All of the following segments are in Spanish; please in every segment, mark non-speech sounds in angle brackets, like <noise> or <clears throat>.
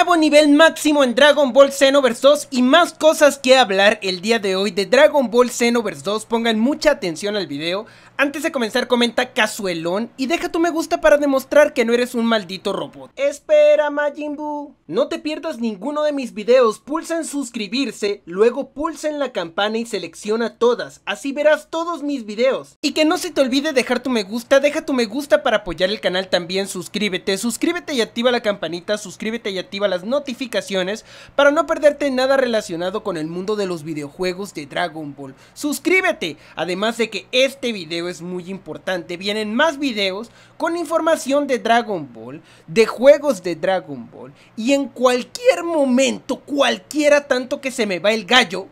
nuevo nivel máximo en Dragon Ball Xenoverse 2 y más cosas que hablar el día de hoy de Dragon Ball Xenoverse 2. Pongan mucha atención al video. Antes de comenzar comenta casuelón y deja tu me gusta para demostrar que no eres un maldito robot. Espera Majin Buu. No te pierdas ninguno de mis videos, pulsa en suscribirse, luego pulsa en la campana y selecciona todas, así verás todos mis videos. Y que no se te olvide dejar tu me gusta, deja tu me gusta para apoyar el canal también, suscríbete, suscríbete y activa la campanita, suscríbete y activa las notificaciones para no perderte nada relacionado con el mundo de los videojuegos de Dragon Ball. Suscríbete, además de que este video es muy importante. Vienen más videos con información de Dragon Ball, de juegos de Dragon Ball. Y en cualquier momento, cualquiera tanto que se me va el gallo,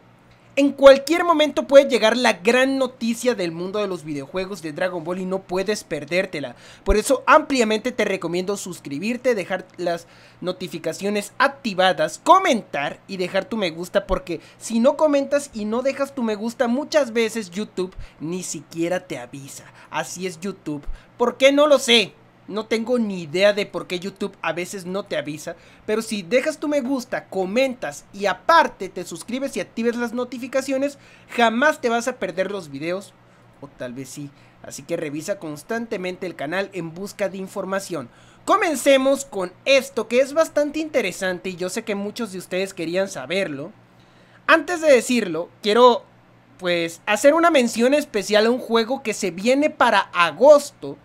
en cualquier momento puede llegar la gran noticia del mundo de los videojuegos de Dragon Ball y no puedes perdértela. Por eso ampliamente te recomiendo suscribirte, dejar las notificaciones activadas, comentar y dejar tu me gusta porque si no comentas y no dejas tu me gusta muchas veces YouTube ni siquiera te avisa. Así es YouTube. ¿Por qué no lo sé? No tengo ni idea de por qué YouTube a veces no te avisa, pero si dejas tu me gusta, comentas y aparte te suscribes y actives las notificaciones, jamás te vas a perder los videos, o tal vez sí. Así que revisa constantemente el canal en busca de información. Comencemos con esto que es bastante interesante y yo sé que muchos de ustedes querían saberlo. Antes de decirlo, quiero pues hacer una mención especial a un juego que se viene para agosto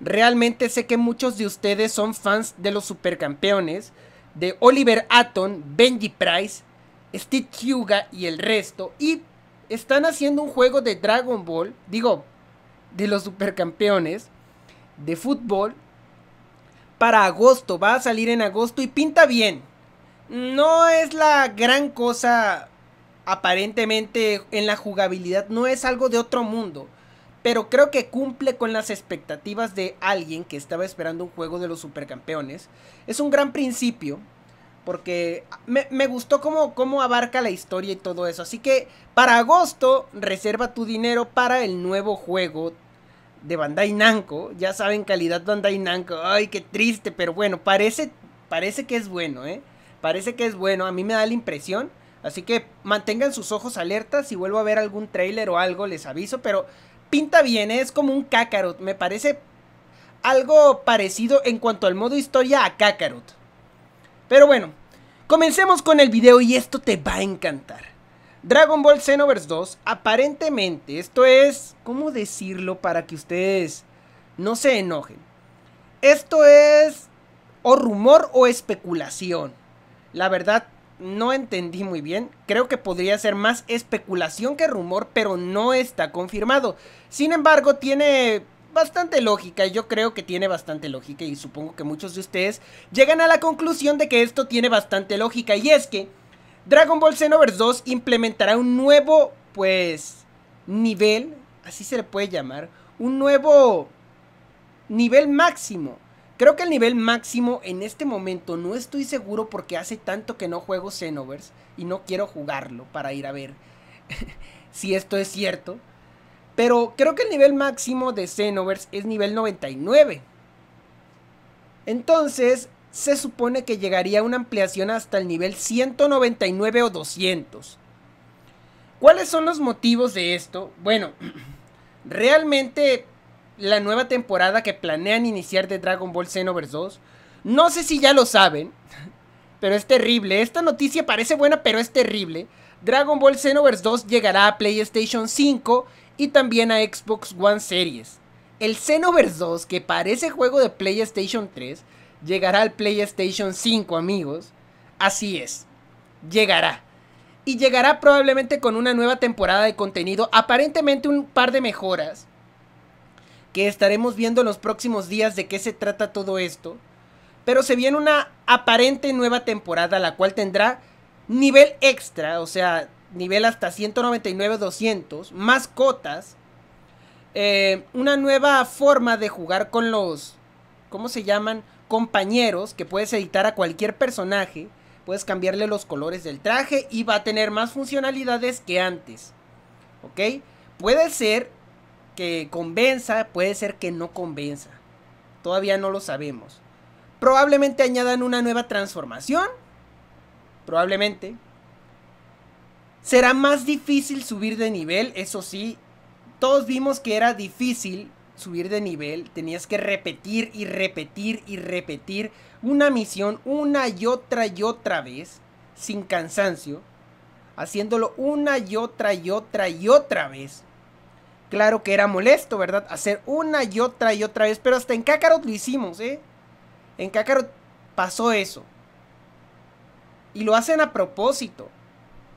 Realmente sé que muchos de ustedes son fans de los supercampeones, de Oliver Atom, Benji Price, Steve Hyuga y el resto. Y están haciendo un juego de Dragon Ball, digo, de los supercampeones, de fútbol, para agosto. Va a salir en agosto y pinta bien. No es la gran cosa aparentemente en la jugabilidad, no es algo de otro mundo pero creo que cumple con las expectativas de alguien que estaba esperando un juego de los supercampeones. Es un gran principio, porque me, gustó cómo, cómo, abarca la historia y todo eso. Así que para agosto, reserva tu dinero para el nuevo juego de Bandai Namco. Ya saben, calidad Bandai Namco. Ay, qué triste, pero bueno, parece, parece que es bueno, ¿eh? Parece que es bueno, a mí me da la impresión. Así que mantengan sus ojos alertas. Si vuelvo a ver algún trailer o algo, les aviso. Pero pinta bien, ¿eh? es como un Kakarot. Me parece algo parecido en cuanto al modo historia a Kakarot. Pero bueno, comencemos con el video y esto te va a encantar. Dragon Ball Xenoverse 2, aparentemente, esto es, ¿cómo decirlo para que ustedes no se enojen? Esto es o rumor o especulación. La verdad, no entendí muy bien. Creo que podría ser más especulación que rumor, pero no está confirmado. Sin embargo, tiene bastante lógica. Yo creo que tiene bastante lógica y supongo que muchos de ustedes llegan a la conclusión de que esto tiene bastante lógica. Y es que Dragon Ball Xenoverse 2 implementará un nuevo, pues, nivel, así se le puede llamar, un nuevo nivel máximo Creo que el nivel máximo en este momento no estoy seguro porque hace tanto que no juego Xenoverse y no quiero jugarlo para ir a ver <laughs> si esto es cierto. Pero creo que el nivel máximo de Xenoverse es nivel 99. Entonces, se supone que llegaría una ampliación hasta el nivel 199 o 200. ¿Cuáles son los motivos de esto? Bueno, <clears throat> realmente la nueva temporada que planean iniciar de Dragon Ball Xenoverse 2. No sé si ya lo saben, <laughs> pero es terrible. Esta noticia parece buena, pero es terrible. Dragon Ball Xenoverse 2 llegará a PlayStation 5 y también a Xbox One Series. El Xenoverse 2, que parece juego de PlayStation 3, llegará al PlayStation 5, amigos. Así es, llegará. Y llegará probablemente con una nueva temporada de contenido, aparentemente un par de mejoras que estaremos viendo en los próximos días de qué se trata todo esto. Pero se viene una aparente nueva temporada, la cual tendrá nivel extra, o sea, nivel hasta 199-200, más cotas, eh, una nueva forma de jugar con los, ¿cómo se llaman? Compañeros, que puedes editar a cualquier personaje, puedes cambiarle los colores del traje y va a tener más funcionalidades que antes, ¿ok? Puede ser que convenza, puede ser que no convenza. Todavía no lo sabemos. Probablemente añadan una nueva transformación. Probablemente. Será más difícil subir de nivel, eso sí. Todos vimos que era difícil subir de nivel. Tenías que repetir y repetir y repetir una misión una y otra y otra vez. Sin cansancio. Haciéndolo una y otra y otra y otra vez. Claro que era molesto, ¿verdad? Hacer una y otra y otra vez. Pero hasta en Kakarot lo hicimos, ¿eh? En Kakarot pasó eso. Y lo hacen a propósito.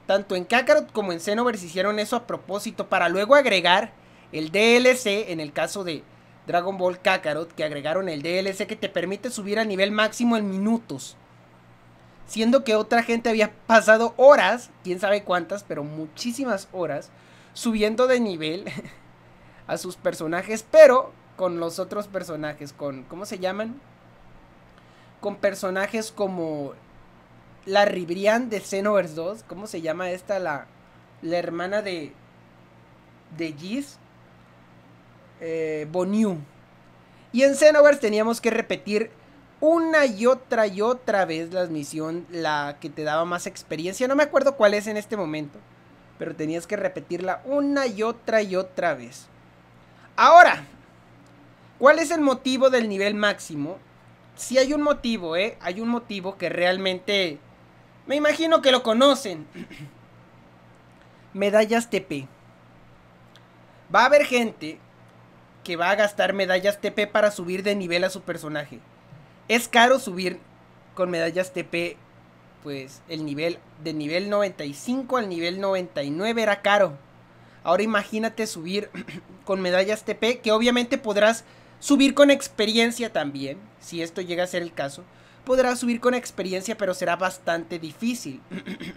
Tanto en Kakarot como en Xenoverse hicieron eso a propósito para luego agregar el DLC, en el caso de Dragon Ball Kakarot, que agregaron el DLC que te permite subir a nivel máximo en minutos. Siendo que otra gente había pasado horas, quién sabe cuántas, pero muchísimas horas, subiendo de nivel <laughs> a sus personajes, pero con los otros personajes, con, ¿cómo se llaman? Con personajes como la Ribrian de Xenoverse 2, ¿cómo se llama esta? La, la hermana de, de Giz, eh, Boniu. Y en Xenoverse teníamos que repetir una y otra y otra vez la misión, la que te daba más experiencia. No me acuerdo cuál es en este momento pero tenías que repetirla una y otra y otra vez. Ahora, ¿cuál es el motivo del nivel máximo? Si hay un motivo, ¿eh? Hay un motivo que realmente... Me imagino que lo conocen. <clears throat> medallas TP. Va a haber gente que va a gastar medallas TP para subir de nivel a su personaje. Es caro subir con medallas TP pues el nivel de nivel 95 al nivel 99 era caro. Ahora imagínate subir <clears throat> con medallas TP, que obviamente podrás subir con experiencia también, si esto llega a ser el caso. Podrás subir con experiencia, pero será bastante difícil. <clears throat>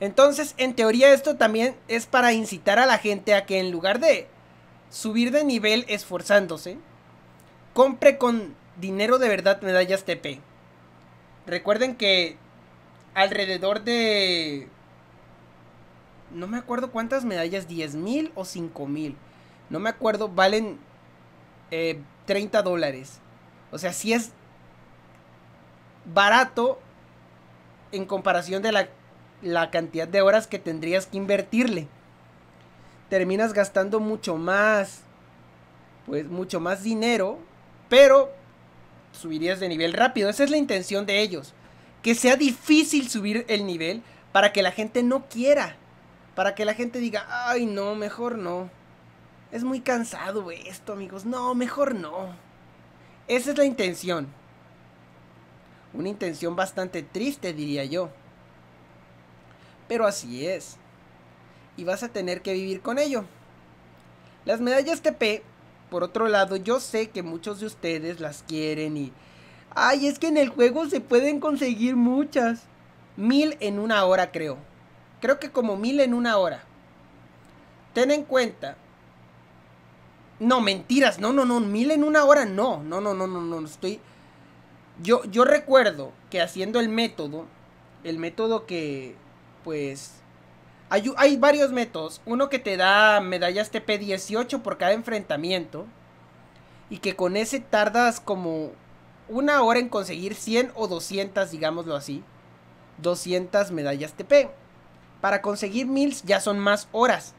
Entonces, en teoría esto también es para incitar a la gente a que en lugar de subir de nivel esforzándose, compre con dinero de verdad medallas TP. Recuerden que alrededor de... No me acuerdo cuántas medallas, 10 mil o 5 mil. No me acuerdo, valen 30 eh, dólares. O sea, si es barato en comparación de la, la cantidad de horas que tendrías que invertirle. Terminas gastando mucho más, pues mucho más dinero, pero subirías de nivel rápido. Esa es la intención de ellos. Que sea difícil subir el nivel para que la gente no quiera. Para que la gente diga, ay no, mejor no. Es muy cansado esto, amigos. No, mejor no. Esa es la intención. Una intención bastante triste, diría yo. Pero así es. Y vas a tener que vivir con ello. Las medallas TP por otro lado, yo sé que muchos de ustedes las quieren y... Ay, es que en el juego se pueden conseguir muchas. Mil en una hora, creo. Creo que como mil en una hora. Ten en cuenta. No, mentiras. No, no, no. Mil en una hora, no. No, no, no, no, no. Estoy... Yo, yo recuerdo que haciendo el método, el método que, pues, hay, varios métodos. Uno que te da medallas TP18 por cada enfrentamiento. Y que con ese tardas como una hora en conseguir 100 o 200, digámoslo así. 200 medallas TP. Para conseguir 1000 ya son más horas.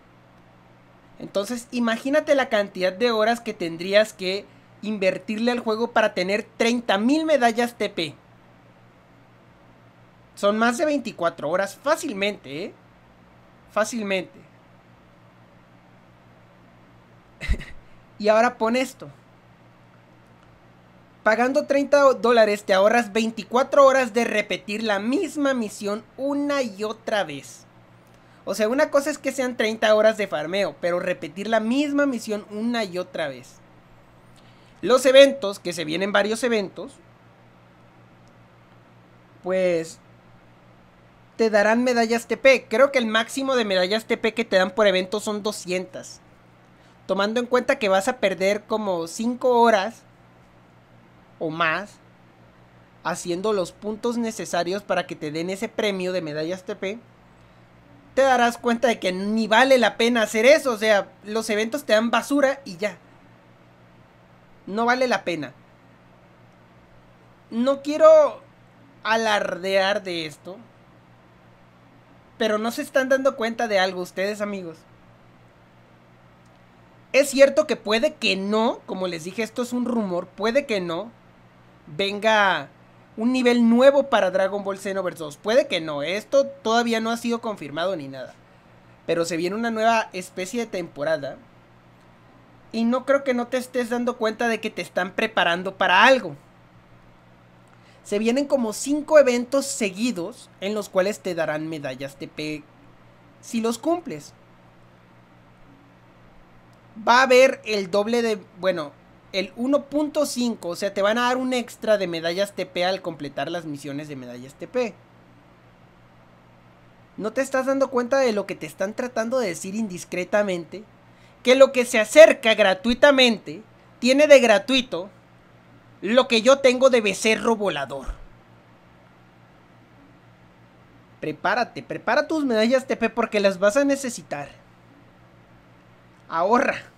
Entonces imagínate la cantidad de horas que tendrías que invertirle al juego para tener 30.000 medallas TP. Son más de 24 horas fácilmente, ¿eh? fácilmente. <laughs> y ahora pon esto. Pagando 30 dólares te ahorras 24 horas de repetir la misma misión una y otra vez. O sea, una cosa es que sean 30 horas de farmeo, pero repetir la misma misión una y otra vez. Los eventos, que se vienen varios eventos, pues te darán medallas TP. Creo que el máximo de medallas TP que te dan por evento son 200. Tomando en cuenta que vas a perder como 5 horas o más haciendo los puntos necesarios para que te den ese premio de medallas TP, te darás cuenta de que ni vale la pena hacer eso. O sea, los eventos te dan basura y ya. No vale la pena. no quiero alardear de esto. Pero no se están dando cuenta de algo ustedes amigos. Es cierto que puede que no, como les dije, esto es un rumor, puede que no venga un nivel nuevo para Dragon Ball Xenoverse 2. Puede que no, esto todavía no ha sido confirmado ni nada. Pero se viene una nueva especie de temporada. Y no creo que no te estés dando cuenta de que te están preparando para algo. Se vienen como 5 eventos seguidos en los cuales te darán medallas TP si los cumples. Va a haber el doble de, bueno, el 1.5, o sea, te van a dar un extra de medallas TP al completar las misiones de medallas TP. ¿No te estás dando cuenta de lo que te están tratando de decir indiscretamente? Que lo que se acerca gratuitamente tiene de gratuito lo que yo tengo de becerro volador. Prepárate, prepara tus medallas TP porque las vas a necesitar. Ahorra.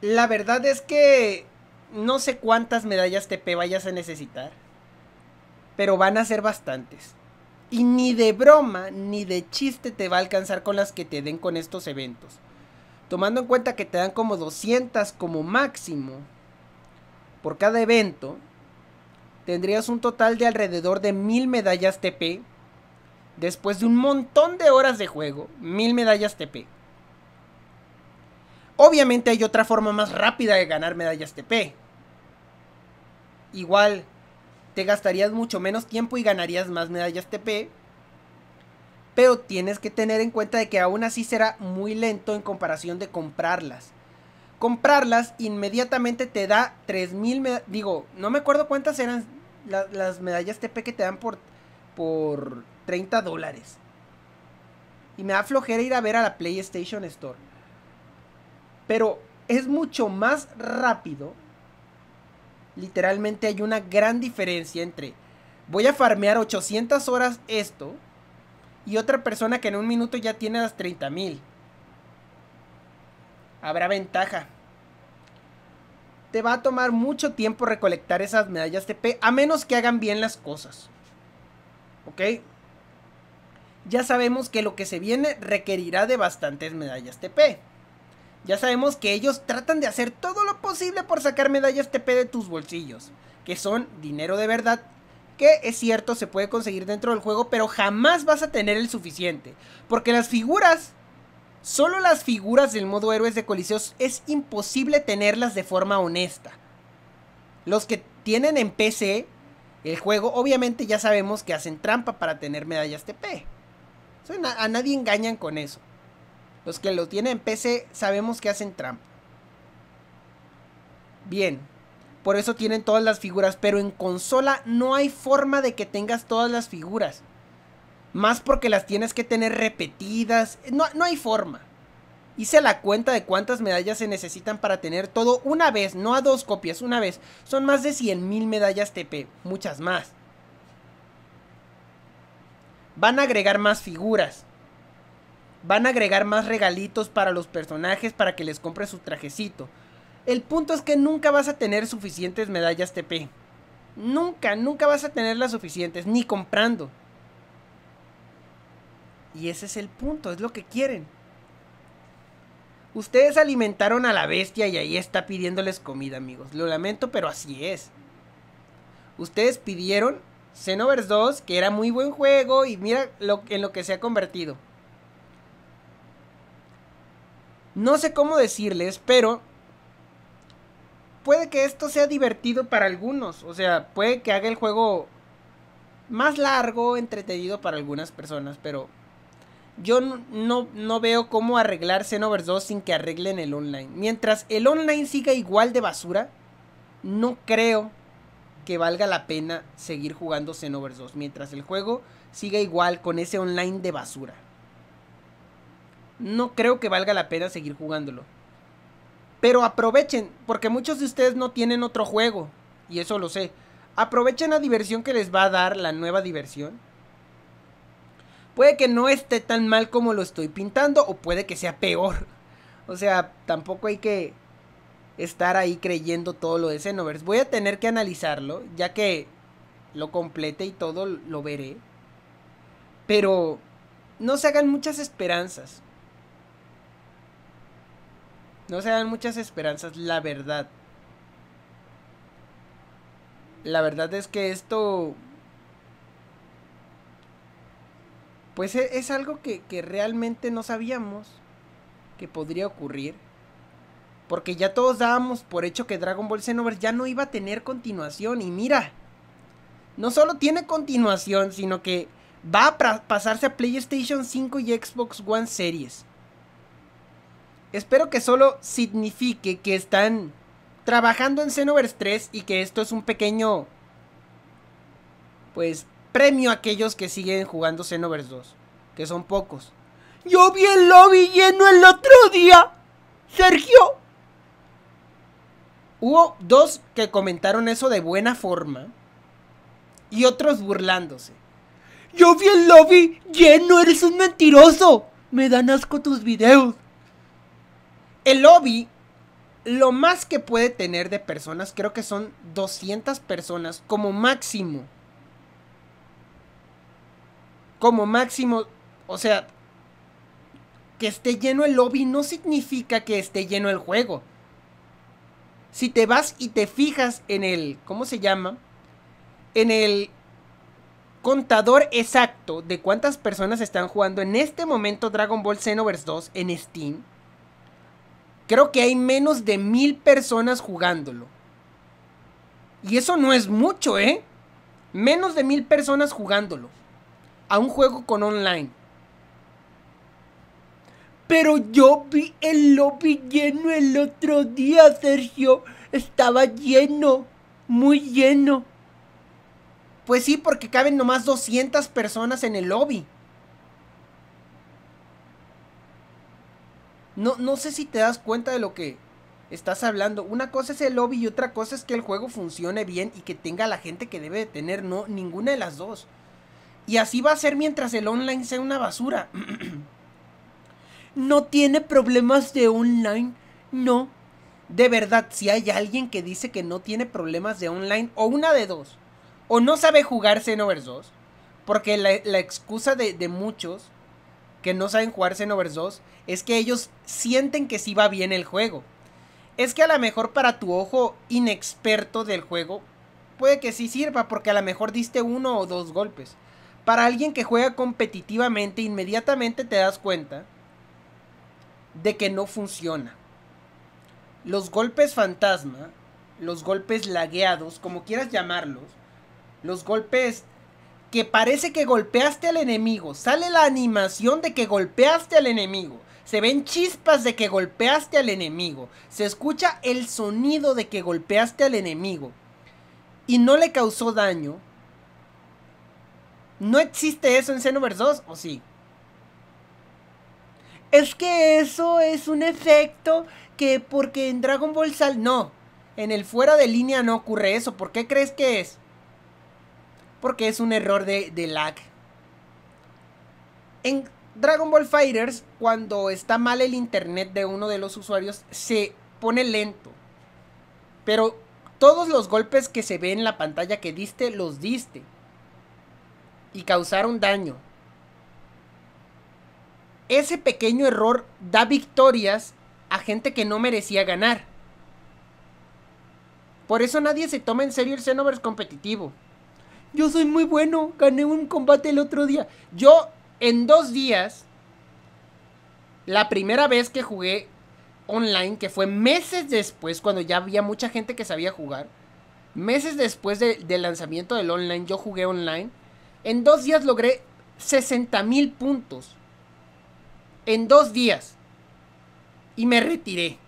La verdad es que no sé cuántas medallas TP vayas a necesitar. Pero van a ser bastantes. Y ni de broma ni de chiste te va a alcanzar con las que te den con estos eventos. Tomando en cuenta que te dan como 200 como máximo por cada evento, tendrías un total de alrededor de 1000 medallas TP. Después de un montón de horas de juego, 1000 medallas TP. Obviamente hay otra forma más rápida de ganar medallas TP. Igual te gastarías mucho menos tiempo y ganarías más medallas TP. Pero tienes que tener en cuenta de que aún así será muy lento en comparación de comprarlas. Comprarlas inmediatamente te da 3000 Digo, no me acuerdo cuántas eran las medallas TP que te dan por, por 30 dólares. Y me da flojera ir a ver a la PlayStation Store. Pero es mucho más rápido. Literalmente hay una gran diferencia entre voy a farmear 800 horas esto y otra persona que en un minuto ya tiene las 30 mil. Habrá ventaja. Te va a tomar mucho tiempo recolectar esas medallas TP a menos que hagan bien las cosas. ¿Ok? Ya sabemos que lo que se viene requerirá de bastantes medallas TP. Ya sabemos que ellos tratan de hacer todo lo posible por sacar medallas TP de tus bolsillos, que son dinero de verdad, que es cierto se puede conseguir dentro del juego, pero jamás vas a tener el suficiente, porque las figuras, solo las figuras del modo héroes de coliseos es imposible tenerlas de forma honesta. Los que tienen en PC el juego, obviamente ya sabemos que hacen trampa para tener medallas TP. a nadie engañan con eso. Los que lo tienen en PC sabemos que hacen trampa. Bien, por eso tienen todas las figuras, pero en consola no hay forma de que tengas todas las figuras. Más porque las tienes que tener repetidas. No, no hay forma. Hice la cuenta de cuántas medallas se necesitan para tener todo una vez, no a dos copias, una vez. Son más de 100.000 medallas TP, muchas más. Van a agregar más figuras. Van a agregar más regalitos para los personajes para que les compre su trajecito. El punto es que nunca vas a tener suficientes medallas TP. Nunca, nunca vas a tener las suficientes, ni comprando. Y ese es el punto, es lo que quieren. Ustedes alimentaron a la bestia y ahí está pidiéndoles comida, amigos. Lo lamento, pero así es. Ustedes pidieron Xenoverse 2, que era muy buen juego, y mira lo, en lo que se ha convertido. No sé cómo decirles, pero puede que esto sea divertido para algunos. O sea, puede que haga el juego más largo, entretenido para algunas personas, pero yo no, no, veo cómo arreglar Xenoverse 2 sin que arreglen el online. Mientras el online siga igual de basura, no creo que valga la pena seguir jugando Xenoverse 2. Mientras el juego siga igual con ese online de basura no creo que valga la pena seguir jugándolo. Pero aprovechen, porque muchos de ustedes no tienen otro juego, y eso lo sé. Aprovechen la diversión que les va a dar la nueva diversión. Puede que no esté tan mal como lo estoy pintando, o puede que sea peor. O sea, tampoco hay que estar ahí creyendo todo lo de Xenoverse. Voy a tener que analizarlo, ya que lo complete y todo lo veré. Pero no se hagan muchas esperanzas. No se hagan muchas esperanzas, la verdad. La verdad es que esto... Pues e, es, algo que, que realmente no sabíamos que podría ocurrir. Porque ya todos dábamos por hecho que Dragon Ball Xenoverse ya no iba a tener continuación. Y mira, no solo tiene continuación, sino que va a pasarse a PlayStation 5 y Xbox One Series. Espero que solo signifique que están trabajando en Xenoverse 3 y que esto es un pequeño, pues, premio a aquellos que siguen jugando Xenoverse 2, que son pocos. Yo vi el lobby lleno el otro día, Sergio. Hubo dos que comentaron eso de buena forma y otros burlándose. Yo vi el lobby lleno, eres un mentiroso. Me dan asco tus videos. El lobby, lo más que puede tener de personas, creo que son 200 personas como máximo. Como máximo, o sea, que esté lleno el lobby no significa que esté lleno el juego. Si te vas y te fijas en el, ¿cómo se llama? En el contador exacto de cuántas personas están jugando en este momento Dragon Ball Xenoverse 2 en Steam Creo que hay menos de mil personas jugándolo. Y eso no es mucho, ¿eh? Menos de mil personas jugándolo. A un juego con online. Pero yo vi el lobby lleno el otro día, Sergio. Estaba lleno. Muy lleno. Pues sí, porque caben nomás 200 personas en el lobby. No, no sé si te das cuenta de lo que estás hablando. Una cosa es el lobby y otra cosa es que el juego funcione bien y que tenga la gente que debe de tener. No, ninguna de las dos. Y así va a ser mientras el online sea una basura. <clears throat> no tiene problemas de online. No. De verdad, si hay alguien que dice que no tiene problemas de online, o una de dos. O no sabe jugar Xenoverse 2. Porque la, excusa de, de muchos que no saben jugar Xenoverse 2 es que ellos sienten que sí va bien el juego. Es que a lo mejor para tu ojo inexperto del juego puede que sí sirva porque a lo mejor diste uno o dos golpes. Para alguien que juega competitivamente inmediatamente te das cuenta de que no funciona. Los golpes fantasma, los golpes lagueados, como quieras llamarlos, los golpes que parece que golpeaste al enemigo. Sale la animación de que golpeaste al enemigo. Se ven chispas de que golpeaste al enemigo. Se escucha el sonido de que golpeaste al enemigo. Y no le causó daño. ¿No existe eso en Xenoverse 2 o sí? Es que eso es un efecto que porque en Dragon Ball Sal no. En el fuera de línea no ocurre eso. ¿Por qué crees que es? Porque es un error de, lag. En Dragon Ball Fighters, cuando está mal el internet de uno de los usuarios, se pone lento. Pero todos los golpes que se ve en la pantalla que diste, los diste. Y causaron daño. Ese pequeño error da victorias a gente que no merecía ganar. Por eso nadie se toma en serio el Xenoverse competitivo. Yo soy muy bueno, gané un combate el otro día. Yo en dos días, la primera vez que jugué online, que fue meses después, cuando ya había mucha gente que sabía jugar, meses después del lanzamiento del online, yo jugué online. En dos días logré 60 mil puntos. En dos días. Y me retiré.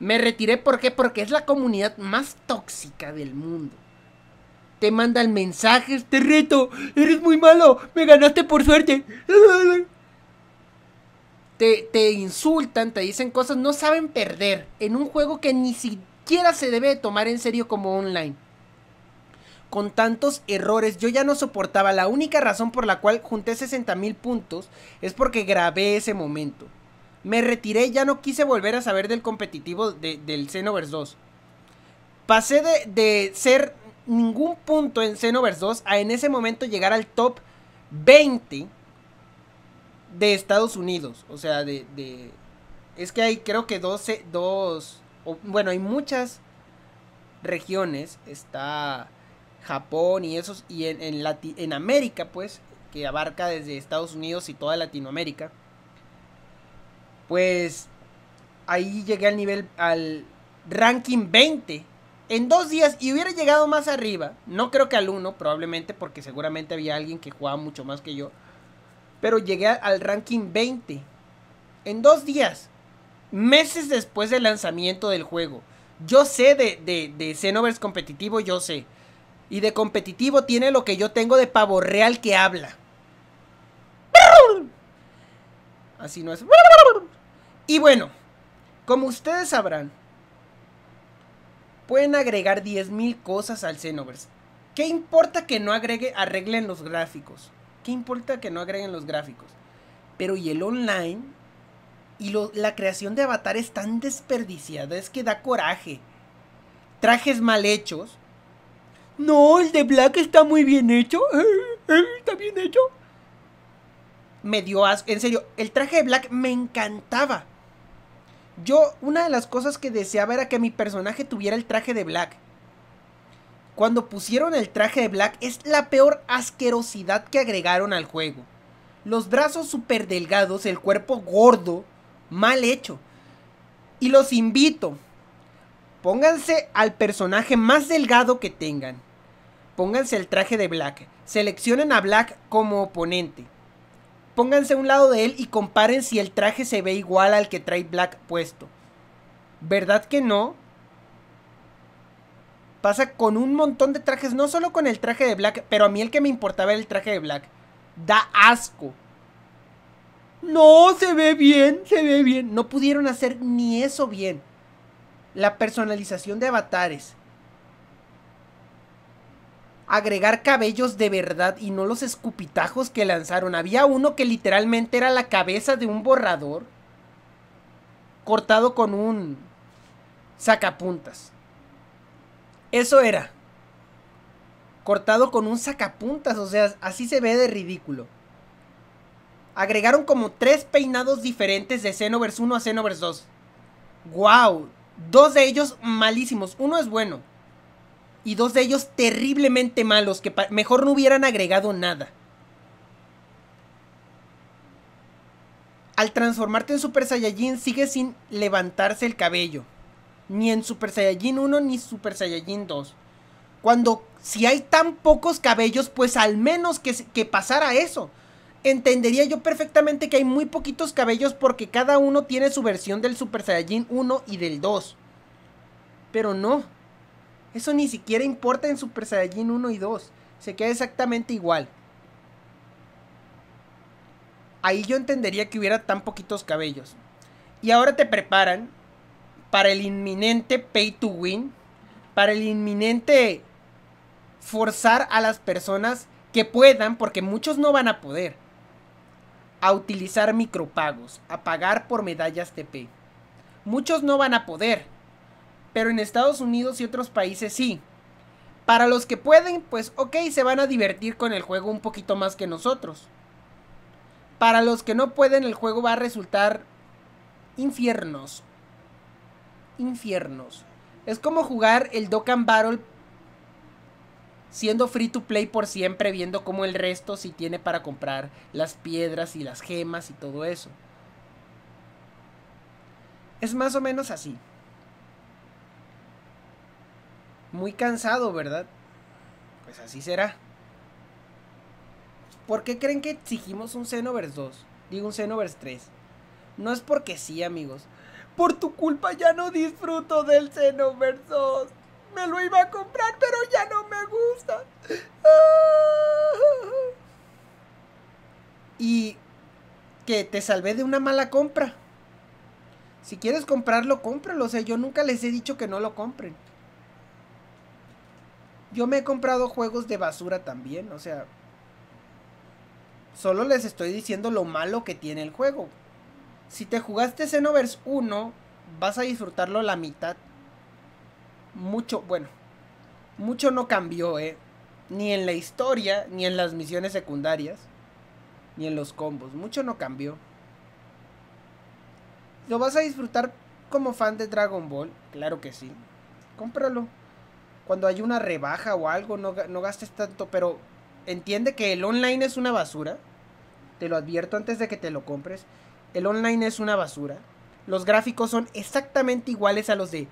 Me retiré ¿por qué? porque es la comunidad más tóxica del mundo te mandan mensajes, te reto, eres muy malo, me ganaste por suerte. <laughs> Te, te, insultan, te dicen cosas, no saben perder en un juego que ni siquiera se debe tomar en serio como online. Con tantos errores, yo ya no soportaba. La única razón por la cual junté 60 mil puntos es porque grabé ese momento. Me retiré, ya no quise volver a saber del competitivo del Xenoverse 2. Pasé de, de, ser ningún punto en Xenoverse 2 a en ese momento llegar al top 20 de Estados Unidos. O sea, de... de es que hay creo que 12, dos... bueno, hay muchas regiones. Está Japón y esos... Y en, en, en América, pues, que abarca desde Estados Unidos y toda Latinoamérica. Pues ahí llegué al nivel, al ranking 20 en dos días y hubiera llegado más arriba. No creo que al 1, probablemente, porque seguramente había alguien que jugaba mucho más que yo. Pero llegué al ranking 20 en dos días, meses después del lanzamiento del juego. Yo sé de, de, de Xenoverse competitivo, yo sé. Y de competitivo tiene lo que yo tengo de pavo real que habla. Así no es. Y bueno, como ustedes sabrán, pueden agregar 10.000 cosas al Xenoverse. ¿Qué importa que no agregue, arreglen los gráficos? ¿Qué importa que no agreguen los gráficos? Pero y el online y la creación de avatares tan desperdiciada es que da coraje. Trajes mal hechos. No, el de Black está muy bien hecho. <laughs> Está bien hecho me dio asco. En serio, el traje de Black me encantaba. Yo, una de las cosas que deseaba era que mi personaje tuviera el traje de Black. Cuando pusieron el traje de Black es la peor asquerosidad que agregaron al juego. Los brazos súper delgados, el cuerpo gordo, mal hecho. Y los invito, pónganse al personaje más delgado que tengan. Pónganse el traje de Black. Seleccionen a Black como oponente pónganse a un lado de él y comparen si el traje se ve igual al que trae Black puesto. ¿Verdad que no? Pasa con un montón de trajes, no solo con el traje de Black, pero a mí el que me importaba era el traje de Black. Da asco. No, se ve bien, se ve bien. No pudieron hacer ni eso bien. La personalización de avatares agregar cabellos de verdad y no los escupitajos que lanzaron. Había uno que literalmente era la cabeza de un borrador cortado con un sacapuntas. Eso era. Cortado con un sacapuntas, o sea, así se ve de ridículo. Agregaron como tres peinados diferentes de Xenoverse 1 a Xenoverse 2. ¡Wow! Dos de ellos malísimos. Uno es bueno y dos de ellos terriblemente malos que mejor no hubieran agregado nada. Al transformarte en Super Saiyajin sigue sin levantarse el cabello. Ni en Super Saiyajin 1 ni Super Saiyajin 2. Cuando si hay tan pocos cabellos, pues al menos que, que pasara eso. Entendería yo perfectamente que hay muy poquitos cabellos porque cada uno tiene su versión del Super Saiyajin 1 y del 2. Pero no, eso ni siquiera importa en Super Saiyajin 1 y 2. Se queda exactamente igual. Ahí yo entendería que hubiera tan poquitos cabellos. Y ahora te preparan para el inminente pay to win. Para el inminente forzar a las personas que puedan, porque muchos no van a poder, a utilizar micropagos, a pagar por medallas TP. Muchos no van a poder, pero en Estados Unidos y otros países sí. Para los que pueden, pues ok, se van a divertir con el juego un poquito más que nosotros. Para los que no pueden, el juego va a resultar infiernos. Infiernos. Es como jugar el Dokkan Battle siendo free to play por siempre, viendo cómo el resto sí tiene para comprar las piedras y las gemas y todo eso. Es más o menos así. Muy cansado, ¿verdad? Pues así será. ¿Por qué creen que exigimos un Xenoverse 2? Digo un Xenoverse 3. No es porque sí, amigos. Por tu culpa ya no disfruto del Xenoverse 2. Me lo iba a comprar, pero ya no me gusta. <laughs> Y que te salvé de una mala compra. Si quieres comprarlo, cómpralo. O sea, yo nunca les he dicho que no lo compren. Yo me he comprado juegos de basura también, o sea... Solo les estoy diciendo lo malo que tiene el juego. Si te jugaste Xenoverse 1, vas a disfrutarlo la mitad. Mucho, bueno, mucho no cambió, ¿eh? Ni en la historia, ni en las misiones secundarias, ni en los combos. Mucho no cambió. ¿Lo vas a disfrutar como fan de Dragon Ball? Claro que sí. Cómpralo. Cuando hay una rebaja o algo, no, no gastes tanto, pero entiende que el online es una basura. Te lo advierto antes de que te lo compres. El online es una basura. Los gráficos son exactamente iguales a los de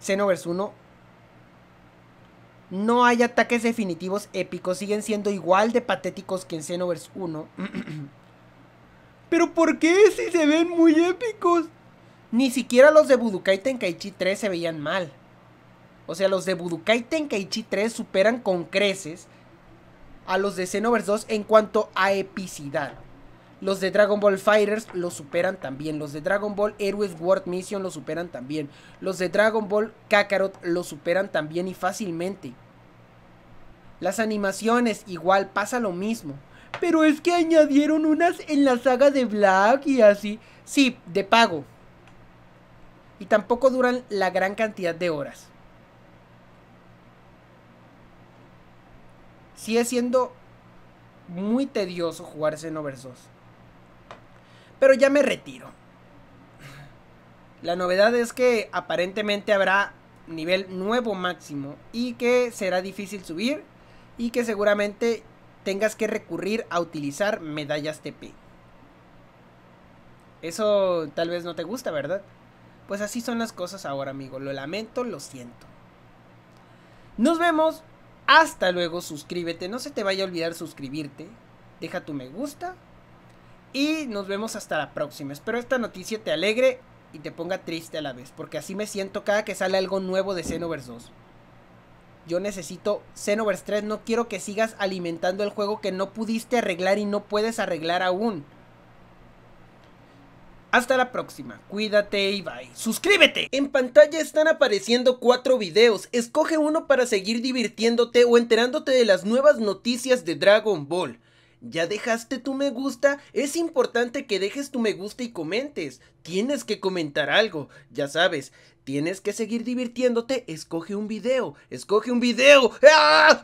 Xenoverse 1. No hay ataques definitivos épicos, siguen siendo igual de patéticos que en Xenoverse 1. <clears throat> ¿Pero por qué si se ven muy épicos? Ni siquiera los de Budokai Tenkaichi 3 se veían mal. O sea, los de Budokai Tenkaichi 3 superan con creces a los de Xenoverse 2 en cuanto a epicidad. Los de Dragon Ball Fighters lo superan también. Los de Dragon Ball Heroes World Mission lo superan también. Los de Dragon Ball Kakarot lo superan también y fácilmente. Las animaciones igual pasa lo mismo. Pero es que añadieron unas en la saga de Black y así. Sí, de pago. Y tampoco duran la gran cantidad de horas. Sigue siendo muy tedioso jugar Xenoverse 2. Pero ya me retiro. La novedad es que aparentemente habrá nivel nuevo máximo y que será difícil subir y que seguramente tengas que recurrir a utilizar medallas TP. Eso tal vez no te gusta, ¿verdad? Pues así son las cosas ahora, amigo. Lo lamento, lo siento. Nos vemos. Hasta luego, suscríbete. No se te vaya a olvidar suscribirte. Deja tu me gusta. Y nos vemos hasta la próxima. Espero esta noticia te alegre y te ponga triste a la vez. Porque así me siento cada que sale algo nuevo de Xenoverse 2. Yo necesito Xenoverse 3. No quiero que sigas alimentando el juego que no pudiste arreglar y no puedes arreglar aún. Hasta la próxima, cuídate y bye. ¡Suscríbete! En pantalla están apareciendo cuatro videos, escoge uno para seguir divirtiéndote o enterándote de las nuevas noticias de Dragon Ball. ¿Ya dejaste tu me gusta? Es importante que dejes tu me gusta y comentes. Tienes que comentar algo, ya sabes. Tienes que seguir divirtiéndote, escoge un video, escoge un video. ¡Ah!